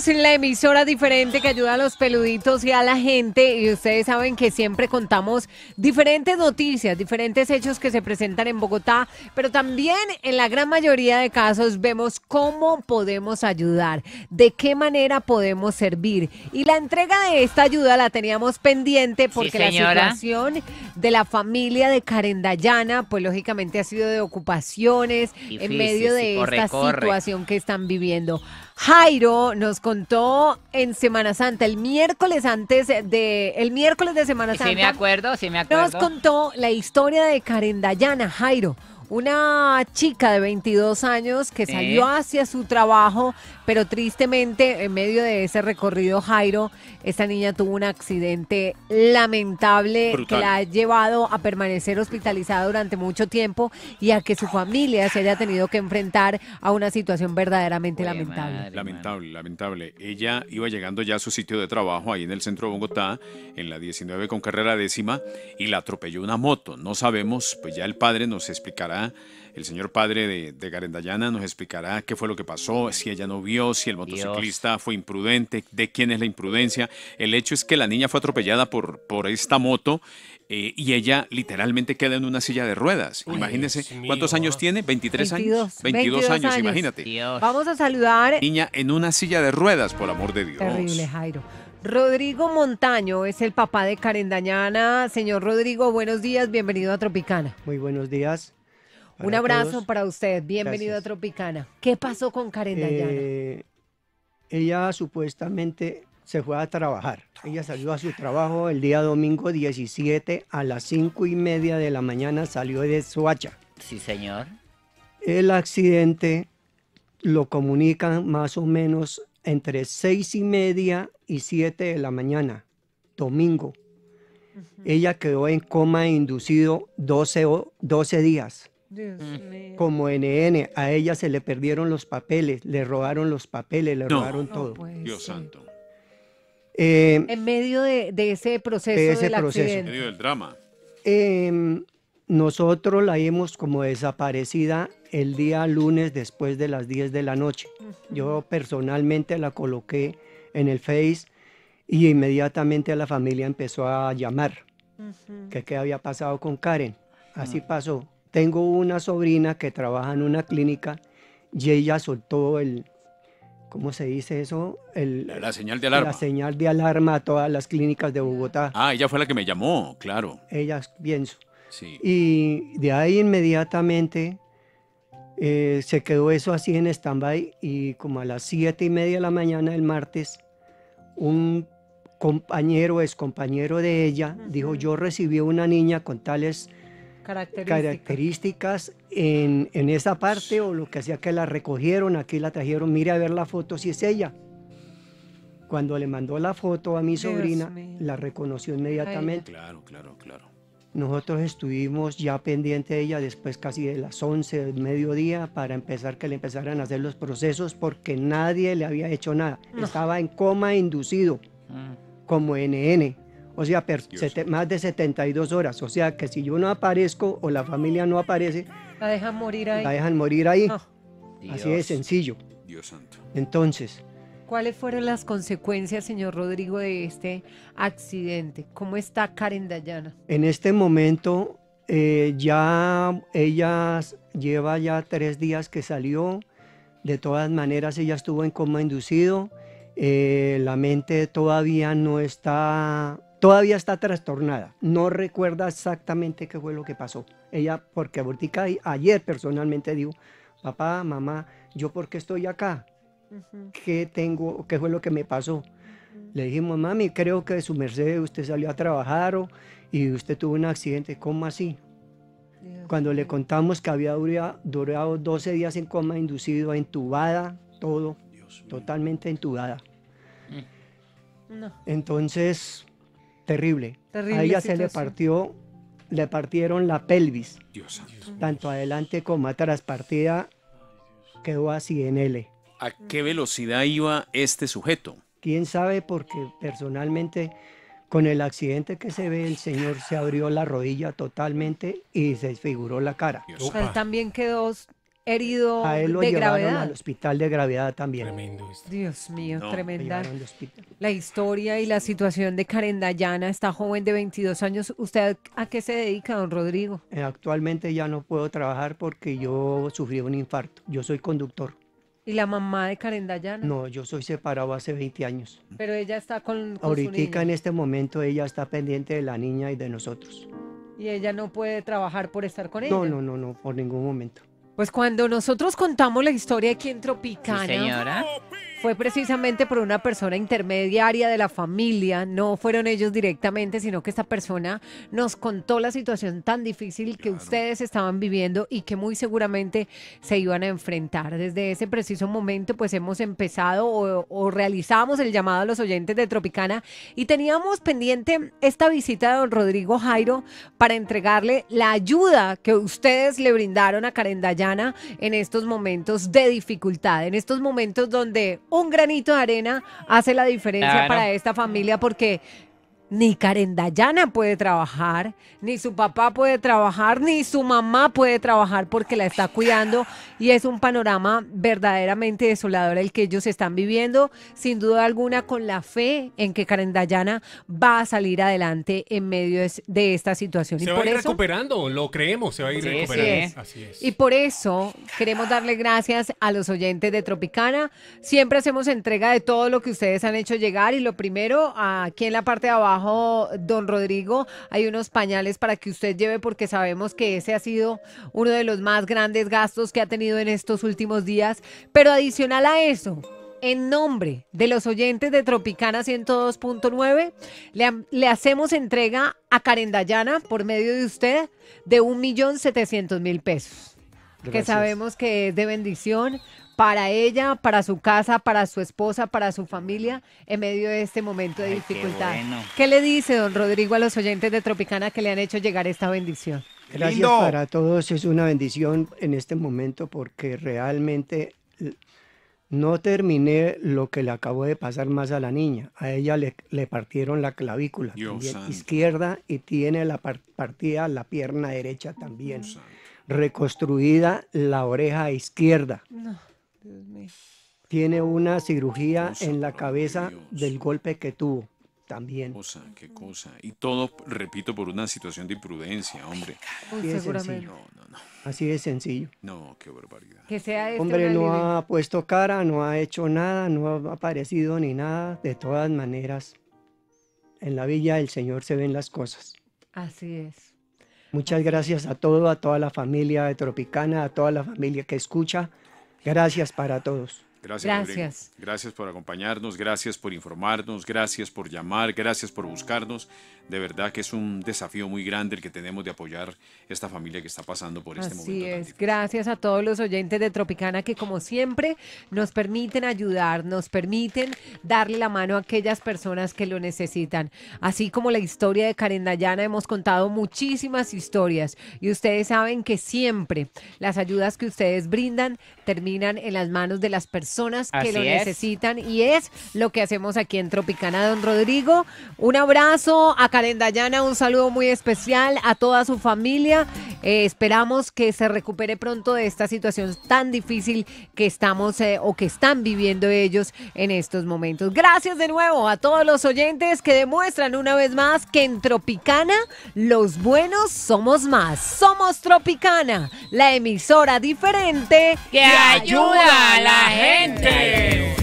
Somos la emisora diferente que ayuda a los peluditos y a la gente y ustedes saben que siempre contamos diferentes noticias, diferentes hechos que se presentan en Bogotá, pero también en la gran mayoría de casos vemos cómo podemos ayudar, de qué manera podemos servir. Y la entrega de esta ayuda la teníamos pendiente porque la situación de la familia de Karen Dayana, pues lógicamente ha sido de ocupaciones en medio de esta situación que están viviendo. Jairo nos contó en Semana Santa, el miércoles antes de, el miércoles de Semana Santa. Sí me acuerdo, sí me acuerdo. Nos contó la historia de Karen Dayana, Jairo una chica de 22 años que salió hacia su trabajo, pero tristemente en medio de ese recorrido, Jairo, esta niña tuvo un accidente lamentable que la ha llevado a permanecer hospitalizada durante mucho tiempo y a que su familia se haya tenido que enfrentar a una situación verdaderamente lamentable. lamentable, lamentable. Ella iba llegando ya a su sitio de trabajo ahí en el centro de Bogotá, en la 19 con carrera décima, y la atropelló una moto. No sabemos, pues ya el padre nos explicará el señor padre de, de, Garendayana nos explicará qué fue lo que pasó, si ella no vio, si el motociclista fue imprudente, de quién es la imprudencia. El hecho es que la niña fue atropellada por, por esta moto eh, y ella literalmente queda en una silla de ruedas. Imagínense, ¿cuántos años tiene? ¿23 años? 22, años, imagínate. Vamos a saludar. Niña en una silla de ruedas, por amor de Dios. Terrible, Jairo. Rodrigo Montaño es el papá de Karen Dañana. Señor Rodrigo, buenos días, bienvenido a Tropicana. Muy buenos días. Un abrazo para usted. Bienvenido a Tropicana. ¿Qué pasó con Karen eh, ella supuestamente se fue a trabajar. Ella salió a su trabajo el día domingo 17 a las 5 y media de la mañana. Salió de Soacha. Sí, señor. El accidente lo comunican más o menos entre 6 y media y 7 de la mañana, domingo. Ella quedó en coma inducido 12, 12 días. Mm. Como NN, a ella se le perdieron los papeles, le robaron los papeles, le robaron todo. Dios santo. Eh, en medio de, ese proceso de ese proceso. En medio del drama. Em, nosotros la vimos como desaparecida el día lunes después de las 10 de la noche. Yo personalmente la coloqué en el Face y inmediatamente a la familia empezó a llamar que qué había pasado con Karen. Así ah. pasó. Tengo una sobrina que trabaja en una clínica y ella soltó el, ¿cómo se dice eso? El, la, señal de alarma. La señal de alarma a todas las clínicas de Bogotá. Ah, ella fue la que me llamó, claro. Ella, pienso. Sí. Y de ahí inmediatamente eh, se quedó eso así en stand-by y como a las siete y media de la mañana del martes, un compañero, ex compañero de ella, dijo, yo recibí una niña con tales características, en, esa parte o lo que hacía que la recogieron, aquí la trajeron, mire a ver la foto si es ella. Cuando le mandó la foto a mi sobrina, la reconoció inmediatamente. Claro, claro, claro. Nosotros estuvimos ya pendiente de ella después casi de las 11 del mediodía para empezar que le empezaran a hacer los procesos porque nadie le había hecho nada. Estaba en coma inducido, mm. como NN o sea, más de 72 horas. O sea, que si yo no aparezco o la familia no aparece, la dejan morir ahí. La dejan morir ahí. Así de sencillo. Dios santo. Entonces. ¿Cuáles fueron las consecuencias, señor Rodrigo, de este accidente? ¿Cómo está Karen Dayana? En este momento, eh, ya ella lleva ya tres días que salió. De todas maneras, ella estuvo en coma inducido. Eh, la mente todavía no está todavía está trastornada, no recuerda exactamente qué fue lo que pasó. Ella, porque ahorita ayer personalmente dijo, papá, mamá, ¿yo por qué estoy acá? ¿Qué tengo? ¿Qué fue lo que me pasó? Le dijimos, mami, creo que de su merced usted salió a trabajar y usted tuvo un accidente. ¿Cómo así? Cuando le contamos que había durado, 12 días en coma inducido, entubada, todo, totalmente entubada. Entonces, terrible. a ella se le partió, le partieron la pelvis. Dios Tanto adelante como atrás. Partida quedó así en L. ¿A qué velocidad iba este sujeto? Quién sabe, porque personalmente con el accidente que se ve, el señor se abrió la rodilla totalmente y se desfiguró la cara. Él también quedó herido A él lo de llevaron gravedad. al hospital de gravedad también. Tremendo esto. Dios mío, No. Tremenda la historia y la situación de Karen Dayana, esta joven de 22 años. ¿Usted a qué se dedica, don Rodrigo? Eh, Actualmente ya no puedo trabajar porque yo sufrí un infarto. Yo soy conductor. ¿Y la mamá de Karen Dayana? No, yo soy separado hace 20 años. Pero ella está con, con su Ahorita niña. en este momento ella está pendiente de la niña y de nosotros. Y ella no puede trabajar por estar con No, ella. no, no, no, por ningún momento. Pues cuando nosotros contamos la historia aquí en Sí, Tropicana, señora. Fue precisamente por una persona intermediaria de la familia, no fueron ellos directamente, sino que esta persona nos contó la situación tan difícil que ustedes estaban viviendo y que muy seguramente se iban a enfrentar. Desde ese preciso momento, pues hemos empezado o, o realizamos el llamado a los oyentes de Tropicana y teníamos pendiente esta visita de don Rodrigo Jairo para entregarle la ayuda que ustedes le brindaron a Karen Dayana en estos momentos de dificultad, en estos momentos donde un granito de arena hace la diferencia Claro. para esta familia porque ni Karen Dayana puede trabajar, ni su papá puede trabajar, ni su mamá puede trabajar porque la está cuidando y es un panorama verdaderamente desolador el que ellos están viviendo, sin duda alguna con la fe en que Karen Dayana va a salir adelante en medio de, esta situación. Se y va a por ir eso recuperando, lo creemos, se va a ir Sí, recuperando. sí. Así es. y por eso queremos darle gracias a los oyentes de Tropicana. Siempre hacemos entrega de todo lo que ustedes han hecho llegar. Y lo primero, aquí en la parte de abajo, don Rodrigo, hay unos pañales para que usted lleve porque sabemos que ese ha sido uno de los más grandes gastos que ha tenido en estos últimos días. Pero adicional a eso, en nombre de los oyentes de Tropicana 102.9, le, le hacemos entrega a Karen Dayana por medio de usted de 1.700.000 pesos que sabemos que es de bendición para ella, para su casa, para su esposa, para su familia, en medio de este momento de Ay, qué dificultad. bueno. ¿Qué le dice don Rodrigo a los oyentes de Tropicana que le han hecho llegar esta bendición? Gracias lindo! para todos, es una bendición en este momento porque realmente no terminé lo que le acabó de pasar más a la niña. A ella le, le partieron la clavícula Dios también, santo. izquierda y tiene la par- partida la pierna derecha también. Reconstruida la oreja izquierda. No, Dios mío. Tiene una cirugía Cosa, en la cabeza Dios. del golpe que tuvo también. Cosa, qué cosa. Y todo, repito, por una situación de imprudencia, hombre. Muy Sí, es seguramente. No, no, no. Así de sencillo. No, qué barbaridad. Que sea este Hombre, no alivio. ha puesto cara, no ha hecho nada, no ha aparecido ni nada. De todas maneras, en la villa del Señor se ven las cosas. Así es. Muchas gracias a todo, a toda la familia de Tropicana, a toda la familia que escucha. Gracias para todos. Gracias, Rodrigo. Gracias. Gracias por acompañarnos, gracias por informarnos, gracias por llamar, gracias por buscarnos. De verdad que es un desafío muy grande el que tenemos de apoyar esta familia que está pasando por este Así momento. tan es. Gracias a todos los oyentes de Tropicana que como siempre nos permiten ayudar, nos permiten darle la mano a aquellas personas que lo necesitan. Así como la historia de Karen Dayana, hemos contado muchísimas historias y ustedes saben que siempre las ayudas que ustedes brindan terminan en las manos de las personas que Así lo es. necesitan y es lo que hacemos aquí en Tropicana. Don Rodrigo, un abrazo a Karen Dayana, un saludo muy especial a toda su familia. Eh, esperamos que se recupere pronto de esta situación tan difícil que estamos eh, o que están viviendo ellos en estos momentos. Gracias de nuevo a todos los oyentes que demuestran una vez más que en Tropicana los buenos somos más. Somos Tropicana, la emisora diferente Que ayuda a la gente.